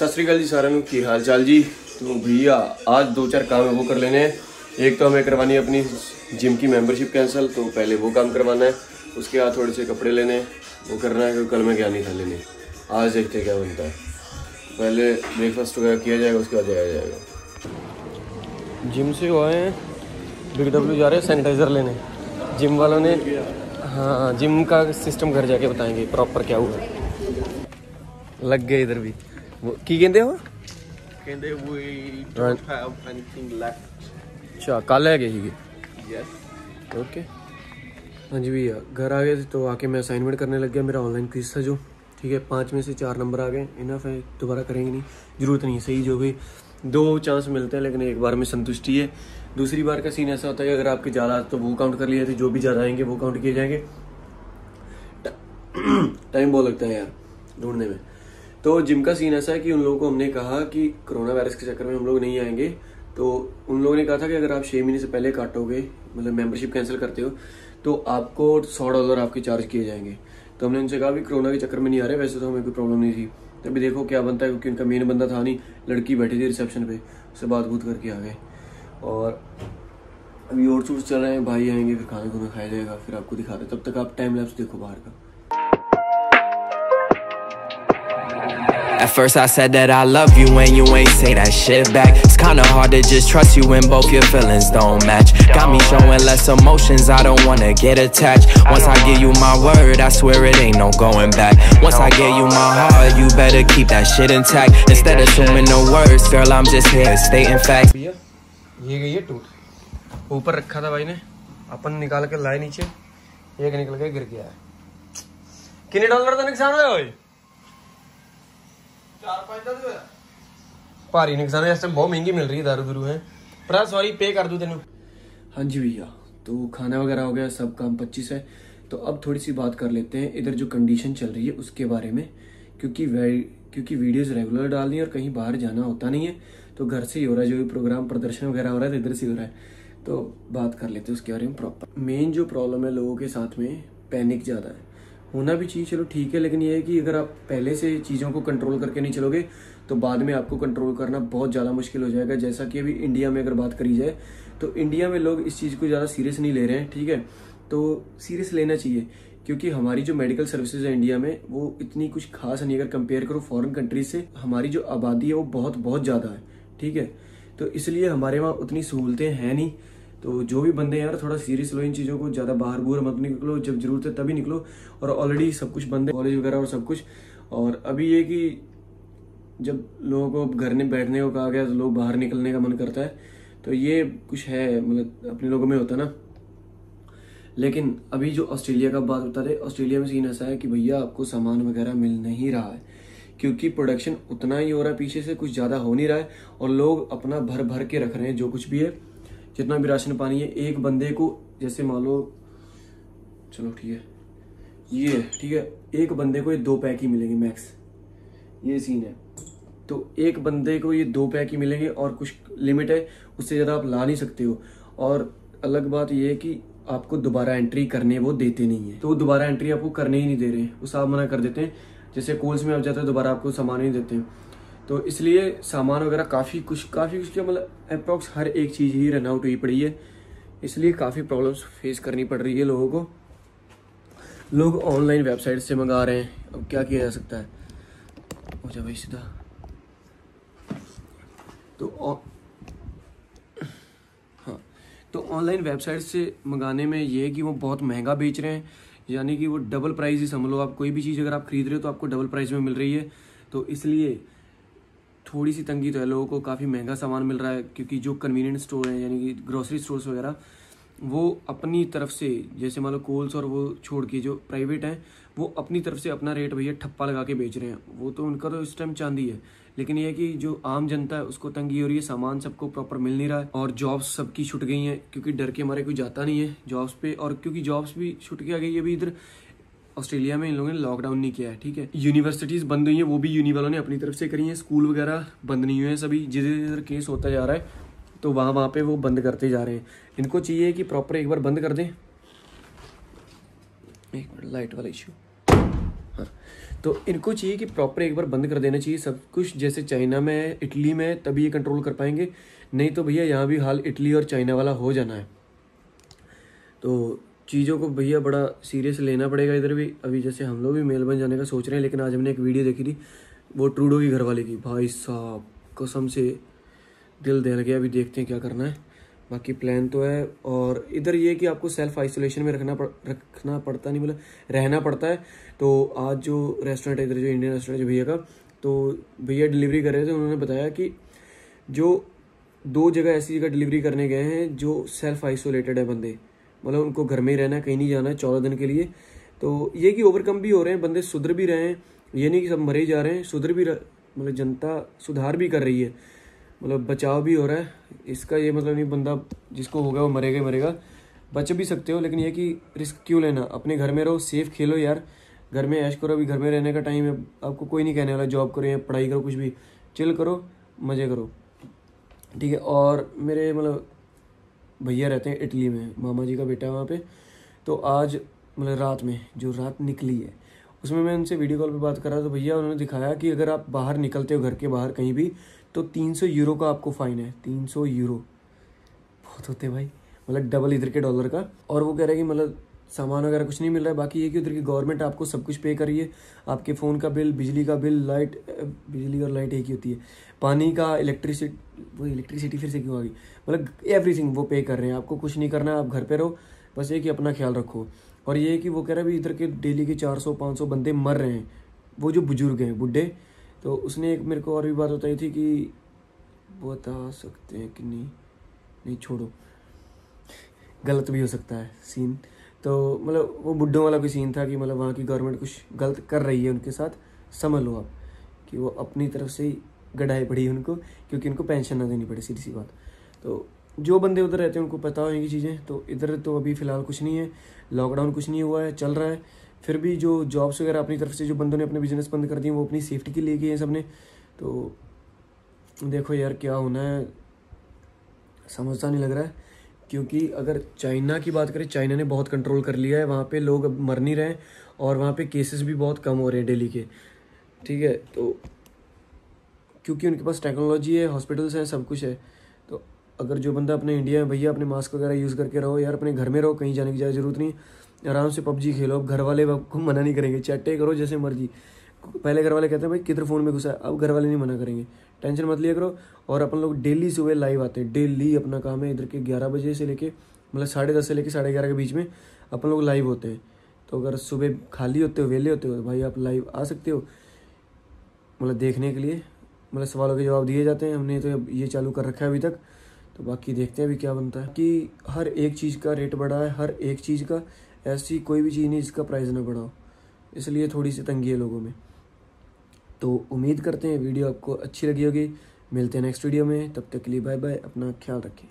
सत श्रीकाल जी, सारा की हाल चाल जी? तो भैया, आज दो चार काम है, वो कर लेने हैं। एक तो हमें करवानी है अपनी जिम की मेंबरशिप कैंसिल तो पहले वो काम करवाना है। उसके बाद थोड़े से कपड़े लेने वो करना है, क्योंकि कल मैं क्या नहीं था लेने। आज देखते क्या बनता है। पहले ब्रेकफास्ट वगैरह किया जाएगा, उसके बाद जाया जाएगा। जिम से वो आए हैं बिग डब्ल्यू जा रहे हैं सैनिटाइज़र लेने। जिम वालों ने हाँ जिम का सिस्टम घर जाके बताएँगे प्रॉपर क्या हुआ। लग गए इधर भी। वो की कहते हो ਕਹਿੰਦੇ we Right. don't have anything left अच्छा कल है गए ही yes ओके हाँ जी भैया घर आ गए थे तो आके मैं असाइनमेंट करने लग गया मेरा ऑनलाइन क्विज था जो ठीक है पाँच में से चार नंबर आ गए इनफ है दोबारा करेंगे नहीं ज़रूरत नहीं है सही जो भी दो चांस मिलते हैं लेकिन एक बार में संतुष्टि है दूसरी बार का सीन ऐसा होता है कि अगर आपके ज़्यादा तो वो काउंट कर लिए थे जो भी ज़्यादा आएंगे वो काउंट किए जाएंगे टाइम बहुत लगता है यार ढूंढने में तो जिम का सीन ऐसा है कि उन लोगों को हमने कहा कि कोरोना वायरस के चक्कर में हम लोग नहीं आएँगे। तो उन लोगों ने कहा था कि अगर आप छः महीने से पहले काटोगे मतलब मेंबरशिप कैंसिल करते हो तो आपको सौ डॉलर आपके चार्ज किए जाएँगे। तो हमने उनसे कहा भी कोरोना के चक्कर में नहीं आ रहे, वैसे तो हमें कोई प्रॉब्लम नहीं थी। तो अभी देखो क्या बनता है, क्योंकि उनका मेन बंदा था नहीं, लड़की बैठी थी रिसेप्शन पे, उससे बात बूत करके आ गए। और अभी और शूट चल रहे हैं, भाई आएँगे, फिर खाना खुना खाया जाएगा, फिर आपको दिखा रहे तब तक आप टाइम लैप्स देखो बाहर का। At first I said that I love you when you ain't say that shit back It's kinda hard to just trust you when both your feelings don't match Got me showing less emotions, I don't wanna get attached Once I give you my word, I swear it ain't no going back Once I give you my heart, you better keep that shit intact Instead of assuming no words, girl I'm just here stating facts भैया ये गई है टूट ऊपर रखा था भाई ने अपन निकाल के लाए नीचे एक निकल के गिर गया है कितने डॉलर का नुकसान होया भाई ਚਾਰ ਪੰਜ ਦਾ ਹੋਇਆ भारी नुकसान है इस टाइम बहुत महंगी मिल रही है दारू दूरू है पर सॉरी पे कर दूं तेन हाँ जी भैया तो खाना वगैरह हो गया सब काम पच्चीस है तो अब थोड़ी सी बात कर लेते हैं इधर जो कंडीशन चल रही है उसके बारे में क्योंकि वे- क्योंकि वीडियोस रेगुलर डालनी है और कहीं बाहर जाना होता नहीं है तो घर से ही हो रहा है जो भी प्रोग्राम प्रदर्शन वगैरह हो रहा है तो इधर से ही हो रहा है तो बात कर लेते हैं उसके बारे में प्रॉपर मेन जो प्रॉब्लम है लोगों के साथ में पैनिक ज़्यादा है होना भी चाहिए, चलो ठीक है, लेकिन ये है कि अगर आप पहले से चीज़ों को कंट्रोल करके नहीं चलोगे तो बाद में आपको कंट्रोल करना बहुत ज़्यादा मुश्किल हो जाएगा। जैसा कि अभी इंडिया में अगर बात करी जाए तो इंडिया में लोग इस चीज़ को ज़्यादा सीरियस नहीं ले रहे हैं, ठीक है? तो सीरियस लेना चाहिए, क्योंकि हमारी जो मेडिकल सर्विसेज़ है इंडिया में, वो इतनी कुछ खास नहीं अगर कंपेयर करो फॉरेन कंट्रीज़ से, हमारी जो आबादी है, वो बहुत बहुत ज़्यादा है, ठीक है? तो इसलिए हमारे वहाँ उतनी सहूलतें हैं नहीं। तो जो भी बंदे यार, थोड़ा सीरियस लो इन चीज़ों को, ज़्यादा बाहर बूर मत निकलो, जब ज़रूरत है तभी निकलो। और ऑलरेडी सब कुछ बंद है कॉलेज वगैरह और सब कुछ। और अभी ये कि जब लोगों को घर में बैठने को कहा गया तो लोग बाहर निकलने का मन करता है। तो ये कुछ है मतलब अपने लोगों में होता ना। लेकिन अभी जो ऑस्ट्रेलिया का बात बता रहे, ऑस्ट्रेलिया में सीन ऐसा है कि भैया, आपको सामान वगैरह मिल नहीं रहा है। क्योंकि प्रोडक्शन उतना ही हो रहा है, पीछे से कुछ ज़्यादा हो नहीं रहा है। और लोग अपना भर भर के रख रहे हैं, जो कुछ भी है। जितना भी राशन पानी है, एक बंदे को, जैसे मान लो, चलो ठीक है, ये, ठीक है, एक बंदे को ये दो पैक ही मिलेंगे मैक्स ये सीन है। तो एक बंदे को ये दो पैक ही मिलेंगे और कुछ लिमिट है, उससे ज़्यादा आप ला नहीं सकते हो। और अलग बात ये है कि आपको दोबारा एंट्री करने वो देते नहीं है। तो दोबारा एंट्री आपको करने ही नहीं दे रहे हैं। वो साफ़ मना कर देते हैं। जैसे कोल्स में आप जाते हो, दोबारा आपको सामान नहीं देते हैं। तो इसलिए सामान वगैरह काफ़ी कुछ काफ़ी कुछ क्या मतलब अप्रॉक्स हर एक चीज़ ही रन आउट हुई पड़ी है। इसलिए काफ़ी प्रॉब्लम्स फेस करनी पड़ रही है लोगों को। लोग ऑनलाइन वेबसाइट से मंगा रहे हैं। अब क्या किया जा सकता है? जा भाई सीधा। तो हाँ तो ऑनलाइन वेबसाइट से मंगाने में ये है कि वो बहुत महँगा बेच रहे हैं। यानी कि वो डबल प्राइस ही समझ लो। आप कोई भी चीज़ अगर आप खरीद रहे हो तो आपको डबल प्राइस में मिल रही है। तो इसलिए थोड़ी सी तंगी तो है, लोगों को काफ़ी महँगा सामान मिल रहा है, क्योंकि जो कन्वीनियंट स्टोर हैं, यानी कि ग्रोसरी स्टोर्स वगैरह, वो अपनी तरफ़ से, जैसे मान लो कोल्स और वो छोड़ के जो प्राइवेट हैं, वो अपनी तरफ़ से अपना रेट भैया ठप्पा लगा के बेच रहे हैं। वो तो उनका तो इस टाइम चांदी है। लेकिन ये है कि जो आम जनता है, उसको तंगी हो रही है, सामान सबको प्रॉपर मिल नहीं रहा है, और जॉब्स सबकी छुट गई हैं, क्योंकि डर के हमारे कोई जाता नहीं है जॉब्स पे, और क्योंकि जॉब्स भी छुट के आ गई है अभी इधर ऑस्ट्रेलिया में इन लोगों ने लॉकडाउन नहीं किया है, ठीक है? यूनिवर्सिटीज बंद हुई हैं, वो भी यूनि वालों ने अपनी तरफ़ से करी हैं। स्कूल वगैरह बंद नहीं हुए हैं सभी। जिधर जिधर केस होता जा रहा है तो वहाँ वहाँ पे वो बंद करते जा रहे हैं। इनको चाहिए कि प्रॉपर एक बार बंद कर दें। एक लाइट वाला इशू हाँ। तो इनको चाहिए कि प्रॉपर एक बार बंद कर देना चाहिए, सब कुछ जैसे चाइना में इटली में तभी ये कंट्रोल कर पाएँगे। नहीं तो भैया, यहाँ भी हाल इटली और चाइना वाला हो जाना है। तो चीज़ों को भैया बड़ा सीरियस लेना पड़ेगा इधर भी। अभी जैसे हम लोग भी मेलबर्न जाने का सोच रहे हैं, लेकिन आज हमने एक वीडियो देखी थी, वो ट्रूडो की घर वाले की। भाई साहब, कसम से दिल दहल गया। अभी देखते हैं क्या करना है। बाकी प्लान तो है, और इधर ये कि आपको सेल्फ आइसोलेशन में रखना पड़, रखना पड़ता नहीं मतलब रहना पड़ता है। तो आज जो रेस्टोरेंट है, इधर जो इंडियन रेस्टोरेंट है भैया का तो भैया डिलीवरी कर रहे थे, उन्होंने बताया कि जो दो जगह ऐसी जगह डिलीवरी करने गए हैं, जो सेल्फ आइसोलेटेड है बंदे। मतलब उनको घर में ही रहना है, कहीं नहीं जाना है, चौदह दिन के लिए। तो ये कि ओवरकम भी हो रहे हैं, बंदे सुधर भी रहे हैं। ये नहीं कि सब मरे ही जा रहे हैं, सुधर भी मतलब जनता सुधार भी कर रही है। मतलब बचाव भी हो रहा है। इसका ये मतलब नहीं, बंदा जिसको होगा वो मरेगा मरेगा। बच भी सकते हो, लेकिन ये कि रिस्क क्यों लेना? अपने घर में रहो, सेफ़ खेलो यार। घर में ऐश करो, अभी घर में रहने का टाइम है। आपको कोई नहीं कहने वाला, जॉब करो या पढ़ाई करो, कुछ भी। चिल करो, मज़े करो। ठीक है, और मेरे मतलब भैया रहते हैं इटली में, मामा जी का बेटा है वहाँ पे। तो आज मतलब रात में, जो रात निकली है, उसमें मैं उनसे वीडियो कॉल पे बात कर रहा था तो भैया उन्होंने दिखाया कि अगर आप बाहर निकलते हो, घर के बाहर कहीं भी तो तीन सौ यूरो का आपको फाइन है, तीन सौ यूरो बहुत होते भाई मतलब डबल इधर के डॉलर का। और वो कह रहे हैं कि मतलब सामान वगैरह कुछ नहीं मिल रहा है। बाकी ये कि उधर की गवर्नमेंट आपको सब कुछ पे करिए। आपके फ़ोन का बिल बिजली का बिल लाइट बिजली और लाइट एक ही होती है। पानी का इलेक्ट्रिसिटी वो इलेक्ट्रिसिटी फिर से क्यों आ गई? मतलब एवरीथिंग वो पे कर रहे हैं। आपको कुछ नहीं करना है आप घर पर रहो। बस ये कि अपना ख्याल रखो। और ये कि वो कह रहा है इधर के डेली के चार सौ बंदे मर रहे हैं। वो जो बुज़ुर्ग हैं, बुढ़े तो उसने एक मेरे को और भी बात बताई थी कि बता सकते हैं कि नहीं? नहीं, छोड़ो। गलत भी हो सकता है। सीन तो मतलब वो बुढ़ों वाला भी सीन था कि मतलब वहाँ की गवर्नमेंट कुछ गलत कर रही है उनके साथ समझ लो आप, कि वो अपनी तरफ़ से ही गढ़ाई पड़ी उनको, क्योंकि उनको पेंशन ना देनी पड़े, सीधी सी बात। तो जो बंदे उधर रहते हैं, उनको पता होगी चीज़ें तो इधर तो अभी फ़िलहाल कुछ नहीं है लॉकडाउन कुछ नहीं हुआ है, चल रहा है। फिर भी जो जॉब्स वगैरह अपनी तरफ़ से जो बंदों ने अपने बिज़नेस बंद कर दिए, वो अपनी सेफ्टी के लिए किए हैं सबने तो देखो यार, क्या होना है समझता नहीं लग रहा है। क्योंकि अगर चाइना की बात करें, चाइना ने बहुत कंट्रोल कर लिया है। वहाँ पे लोग अब मर नहीं रहे और वहाँ पे केसेस भी बहुत कम हो रहे हैं डेली के। ठीक है? तो क्योंकि उनके पास टेक्नोलॉजी है हॉस्पिटल्स हैं, सब कुछ है। तो अगर जो बंदा अपने इंडिया में भैया अपने मास्क वगैरह यूज़ करके रहो, यार अपने घर में रहो, कहीं जाने की ज़रूरत नहीं। आराम से पबजी खेलो। अब घर वाले आपको मना नहीं करेंगे। चैटे करो जैसे मर्ज़ी। पहले घर वाले कहते हैं, भाई, किधर फ़ोन में घुसा है? अब घर वाले नहीं मना करेंगे। टेंशन मत लिया करो और अपन लोग डेली सुबह लाइव आते हैं। डेली अपना काम है इधर के ग्यारह बजे से लेके मतलब साढ़े दस से लेके साढ़े ग्यारह के बीच में अपन लोग लाइव होते हैं। तो अगर सुबह खाली होते हो, वेले होते हो तो भाई आप लाइव आ सकते हो मतलब देखने के लिए। मतलब सवालों के जवाब दिए जाते हैं। हमने तो ये चालू कर रखा है अभी तक। तो बाकी देखते हैं अभी क्या बनता है। कि हर एक चीज़ का रेट बढ़ा है, हर एक चीज़ का। ऐसी कोई भी चीज़ नहीं जिसका प्राइस ना बढ़ा हो। इसलिए थोड़ी सी तंगी है लोगों में। तो उम्मीद करते हैं वीडियो आपको अच्छी लगी होगी। मिलते हैं नेक्स्ट वीडियो में। तब तक के लिए बाय बाय अपना ख्याल रखें।